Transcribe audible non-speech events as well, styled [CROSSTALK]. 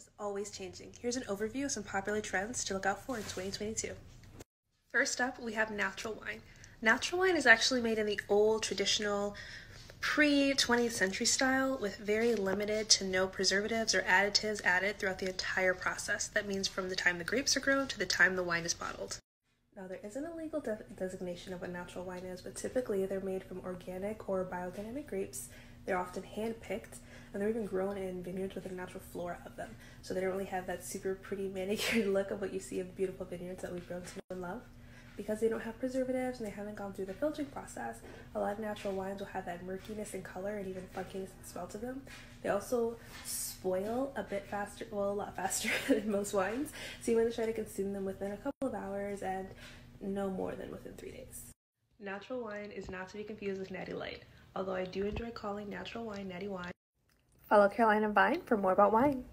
is always changing. Here's an overview of some popular trends to look out for in 2022. First up, we have natural wine. Natural wine is actually made in the old traditional pre 20th century style with very limited to no preservatives or additives added throughout the entire process. That means from the time the grapes are grown to the time the wine is bottled. Now, there isn't a legal de- designation of what natural wine is, but typically they're made from organic or biodynamic grapes. They're often hand picked, and they're even grown in vineyards with a natural flora of them. So they don't really have that super pretty manicured [LAUGHS] look of what you see in beautiful vineyards that we've grown to know and love. Because they don't have preservatives and they haven't gone through the filtering process, a lot of natural wines will have that murkiness in color and even funkiness and smell to them. They also spoil a bit faster, well, a lot faster [LAUGHS] than most wines. So you want to try to consume them within a couple of hours and no more than within three days. Natural wine is not to be confused with natty light, although I do enjoy calling natural wine natty wine. Follow Caroline and Vine for more about wine.